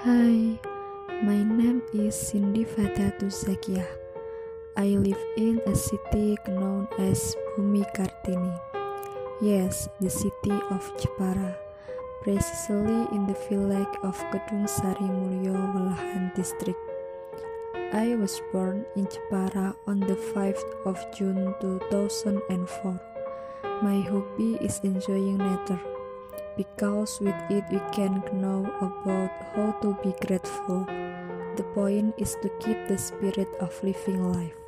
Hi, my name is Cindy Fatatu Zakiah. I live in a city known as Bumi Kartini. Yes, the city of Jepara, precisely in the village of Kedung Sari Mulyo, Welahan district. I was born in Jepara on the 5th of June 2004. My hobby is enjoying nature because with it we can know about how to be grateful. The point is to keep the spirit of living life.